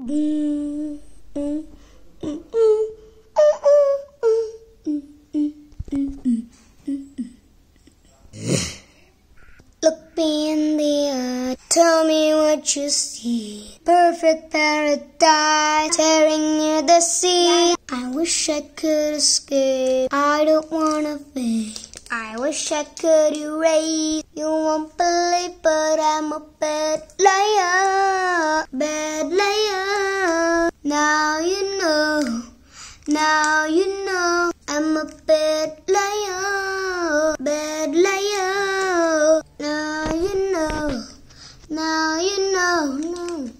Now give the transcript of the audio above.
Look me in the eye, tell me what you see. Perfect paradise, tearing near the sea. I wish I could escape, I don't wanna fade. I wish I could erase. You won't believe, but I'm a bad liar. you know I'm a bad liar, bad liar. Now you know, now you know, no.